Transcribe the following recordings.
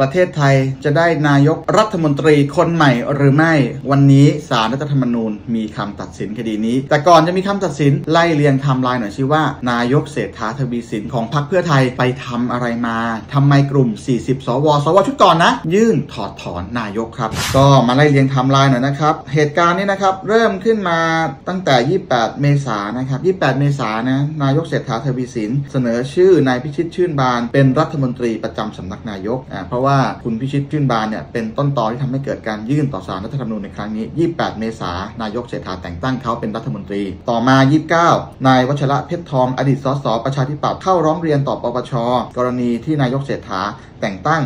ประเทศไทยจะได้นายกรัฐมนตรีคนใหม่หรือไม่วันนี้ศาลรัฐธรรมนูญมีคำตัดสินคดีนี้ แต่ก่อนจะมีคำตัดสินไล่เรียงไทม์ไลน์หน่อยซิว่า นายกเศรษฐาทวีสินของพรรคเพื่อไทยไปทำอะไรมาทำไมกลุ่ม 40 สว สวชุดก่อนนะ ยื่นถอดถอนนายกครับ ก็มาไล่เรียงไทม์ไลน์หน่อยนะครับ เหตุการณ์นี้นะครับเริ่มขึ้นมาตั้งแต่ 28 เมษายนนะครับ 28 เมษายนนะนายกเศรษฐาทวีสิน เสนอชื่อนายพิชิตชื่นบาน เป็นรัฐมนตรีประจำสำนักนายกอ่าเพราะว่าคุณพิชิตชื่นบานเนี่ยเป็นต้นตอที่ทำให้เกิดการยื่นต่อศาลรัฐธรรมนูญในครั้งนี้ 28 เมษานนายกเศรษฐาแต่งตั้งเขาเป็นรัฐมนตรี ต่อมา 29 นายวัชระเพชรทอง อดีตสสประชาธิปัตย์เข้าร้องเรียนต่อปปชกรณีที่นายกเศรษฐาแต่งตั้ง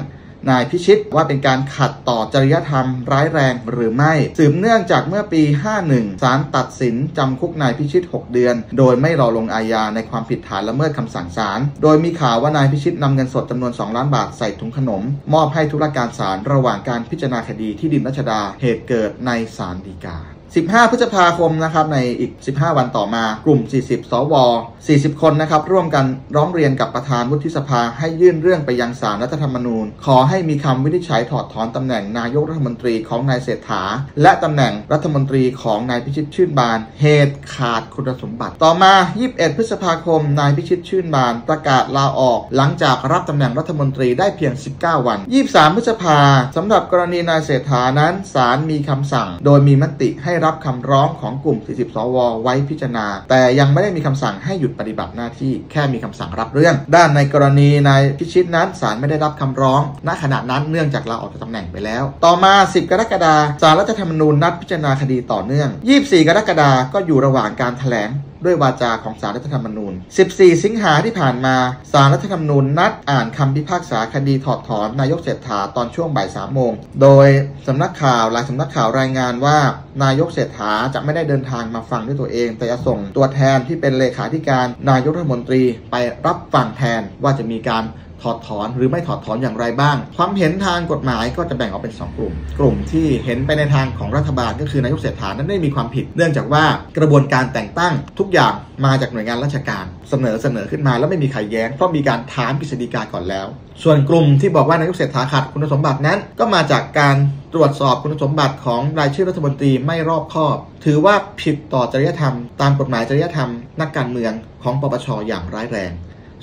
นายพิชิตว่าเป็นการขัดต่อจริยธรรมร้ายแรงหรือไม่ สืบเนื่องจากเมื่อปี 51 ศาลตัดสินจำคุกนายพิชิต 6 เดือน โดยไม่รอลงอาญาในความผิดฐานละเมิดคำสั่งศาล โดยมีข่าวว่านายพิชิตนำเงินสดจำนวน 2 ล้านบาทใส่ถุงขนม มอบให้ธุรการศาลระหว่างการพิจารณาคดีที่ดินรัชดา เหตุเกิดในศาลฎีกา 15 พฤษภาคมนะครับในอีก 15 วันต่อมากลุ่ม 40 สว 40 คนนะครับร่วมกันร้องเรียนกับประธานวุฒิสภาให้ยื่นเรื่องไปยังศาลรัฐธรรมนูญ ขอให้มีคำวินิจฉัยถอดถอนตำแหน่งนายกรัฐมนตรีของนายเศรษฐา และตำแหน่งรัฐมนตรีของนายพิชิตชื่นบาน เหตุขาดคุณสมบัติ ต่อมา 21 พฤษภาคม นายพิชิตชื่นบาน ประกาศลาออก หลังจากรับตำแหน่งรัฐมนตรีได้เพียง 19 วัน 23 พฤษภาสำหรับกรณีนายเศรษฐานั้นศาลมีคำสั่ง โดยมีมติให้รับคำร้องของกลุ่ม 40 สว ไว้พิจารณา แต่ยังไม่ได้มีคำสั่งให้หยุดปฏิบัติหน้าที่ แค่มีคำสั่งรับเรื่อง ด้านในกรณีนายพิชิตนั้นศาลไม่ได้รับคำร้อง ณ ขณะนั้นเนื่องจากลาออกจากตำแหน่งไปแล้ว ต่อมา 10 กรกฎาคมศาลรัฐธรรมนูญนัดพิจารณาคดีต่อเนื่อง 24 กรกฎาคมก็อยู่ระหว่างการแถลงด้วยวาจาของสารรัฐธรรมนูญ 14 สิงหาที่ผ่านมา สารรัฐธรรมนูญนัดอ่านคำพิพากษาคดีถอดถอนนายกเศรษฐาตอนช่วงบ่าย3โมง โดยสำนักข่าวหลายสำนักข่าวรายงานว่านายกเศรษฐาจะไม่ได้เดินทางมาฟังด้วยตัวเอง แต่จะส่งตัวแทนที่เป็นเลขาธิการนายกรัฐมนตรีไปรับฟังแทนว่าจะมีการ ถอดถอนหรือไม่ถอดถอนอย่างไรบ้าง ความเห็นทางกฎหมายก็จะแบ่งออกเป็น 2 กลุ่ม กลุ่มที่เห็นไปในทางของรัฐบาลก็คือนายกเศรษฐานั้นได้มีความผิด เนื่องจากว่ากระบวนการแต่งตั้งทุกอย่างมาจากหน่วยงานราชการเสนอเสนอขึ้นมา แล้วไม่มีใครแย้งเพราะมีการถามกฤษฎีกาก่อนแล้ว ส่วนกลุ่มที่บอกว่านายกเศรษฐาขาดคุณสมบัตินั้น ก็มาจากการตรวจสอบคุณสมบัติของรายชื่อรัฐมนตรีไม่รอบคอบ ถือว่าผิดต่อจริยธรรม ตามกฎหมายจริยธรรม นักการเมืองของปปชอย่างร้ายแรง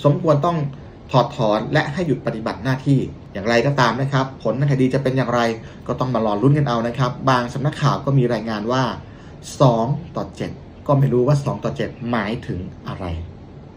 สมควรต้อง ถอดถอนและให้หยุดปฏิบัติหน้าที่อย่างไรก็ตามนะครับ ผลคดีจะเป็นอย่างไรก็ต้องมารอลุ้นกันเอานะครับ บางสำนักข่าวก็มีรายงานว่า 2 ต่อ 7 ก็ไม่รู้ว่า 2 ต่อ 7 หมายถึงอะไร